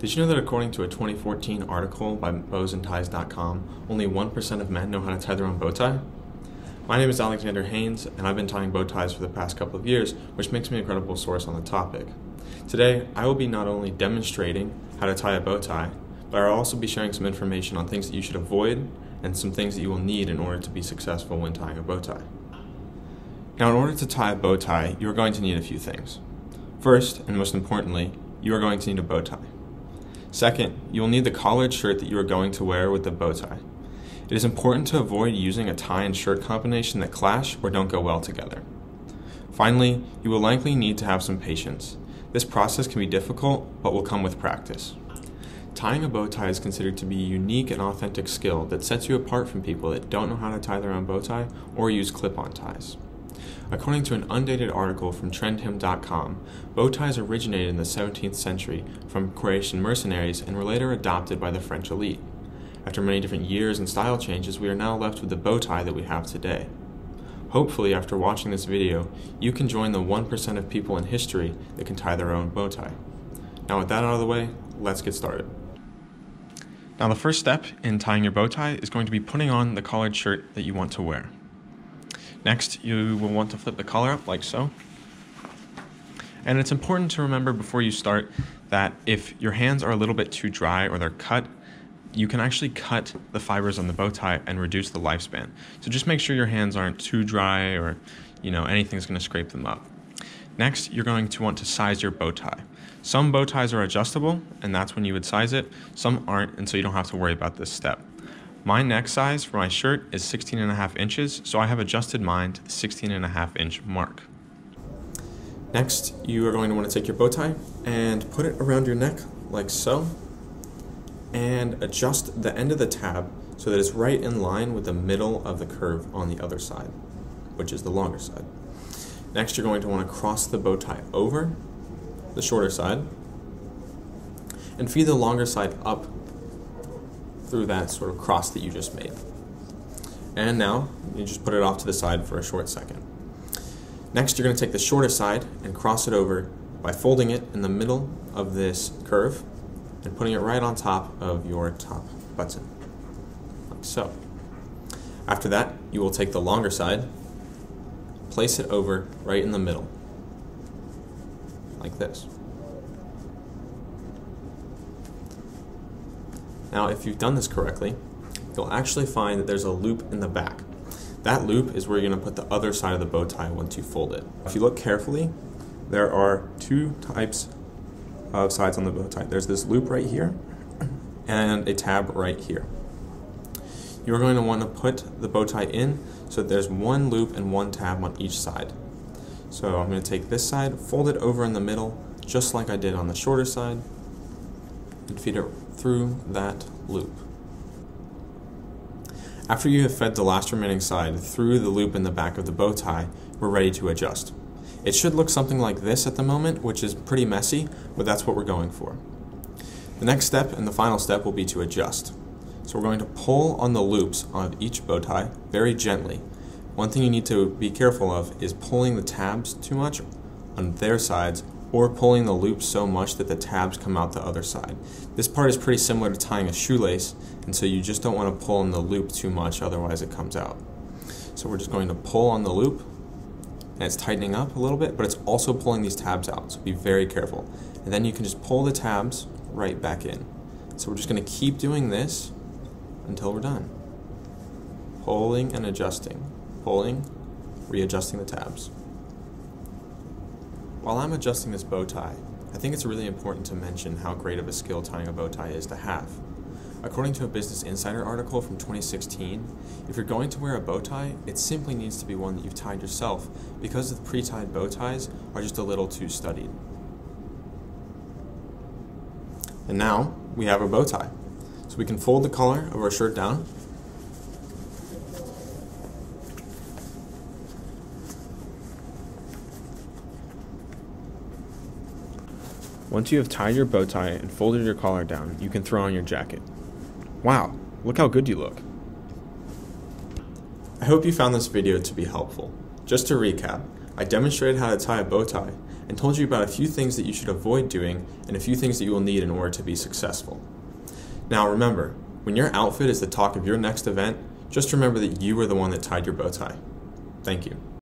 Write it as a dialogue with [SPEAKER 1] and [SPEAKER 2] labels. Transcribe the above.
[SPEAKER 1] Did you know that according to a 2014 article by bowsandties.com, only 1% of men know how to tie their own bow tie? My name is Alexander Haynes, and I've been tying bow ties for the past couple of years, which makes me a credible source on the topic. Today, I will be not only demonstrating how to tie a bow tie, but I'll also be sharing some information on things that you should avoid and some things that you will need in order to be successful when tying a bow tie. Now, in order to tie a bow tie, you are going to need a few things. First, and most importantly, you are going to need a bow tie. Second, you will need the collared shirt that you are going to wear with the bow tie. It is important to avoid using a tie and shirt combination that clash or don't go well together. Finally, you will likely need to have some patience. This process can be difficult, but will come with practice. Tying a bow tie is considered to be a unique and authentic skill that sets you apart from people that don't know how to tie their own bow tie or use clip on ties. According to an undated article from trendhim.com, bow ties originated in the 17th century from Croatian mercenaries and were later adopted by the French elite. After many different years and style changes, we are now left with the bow tie that we have today. Hopefully, after watching this video, you can join the 1% of people in history that can tie their own bow tie. Now, with that out of the way, let's get started. Now, the first step in tying your bow tie is going to be putting on the collared shirt that you want to wear. Next, you will want to flip the collar up like so. And it's important to remember before you start that if your hands are a little bit too dry or they're cut, you can actually cut the fibers on the bow tie and reduce the lifespan. So just make sure your hands aren't too dry or you know anything's going to scrape them up. Next, you're going to want to size your bow tie. Some bow ties are adjustable, and that's when you would size it. Some aren't, and so you don't have to worry about this step. My neck size for my shirt is 16 and a half inches, so I have adjusted mine to the 16 and a half inch mark. Next, you are going to want to take your bow tie and put it around your neck like so, and adjust the end of the tab so that it's right in line with the middle of the curve on the other side, which is the longer side. Next, you're going to want to cross the bow tie over the shorter side and feed the longer side up through that sort of cross that you just made. And now you just put it off to the side for a short second. Next, you're going to take the shorter side and cross it over by folding it in the middle of this curve and putting it right on top of your top button, like so. After that, you will take the longer side, place it over right in the middle, like this. Now, if you've done this correctly, you'll actually find that there's a loop in the back. That loop is where you're going to put the other side of the bow tie once you fold it. If you look carefully, there are two types of sides on the bow tie. There's this loop right here and a tab right here. You're going to want to put the bow tie in so that there's one loop and one tab on each side. So I'm going to take this side, fold it over in the middle, just like I did on the shorter side, and feed it through that loop. After you have fed the last remaining side through the loop in the back of the bow tie, we're ready to adjust. It should look something like this at the moment, which is pretty messy, but that's what we're going for. The next step and the final step will be to adjust. So we're going to pull on the loops on each bow tie very gently. One thing you need to be careful of is pulling the tabs too much on their sides or pulling the loop so much that the tabs come out the other side. This part is pretty similar to tying a shoelace, and so you just don't want to pull on the loop too much, otherwise it comes out. So we're just going to pull on the loop, and it's tightening up a little bit, but it's also pulling these tabs out, so be very careful. And then you can just pull the tabs right back in. So we're just going to keep doing this until we're done. Pulling and adjusting, pulling, readjusting the tabs. While I'm adjusting this bow tie, I think it's really important to mention how great of a skill tying a bow tie is to have. According to a Business Insider article from 2016, if you're going to wear a bow tie, it simply needs to be one that you've tied yourself because the pre-tied bow ties are just a little too studied. And now we have our bow tie. So we can fold the collar of our shirt down Once you have tied your bow tie and folded your collar down, you can throw on your jacket. Wow, look how good you look. I hope you found this video to be helpful. Just to recap, I demonstrated how to tie a bow tie, and told you about a few things that you should avoid doing and a few things that you will need in order to be successful. Now remember, when your outfit is the talk of your next event, just remember that you were the one that tied your bow tie. Thank you.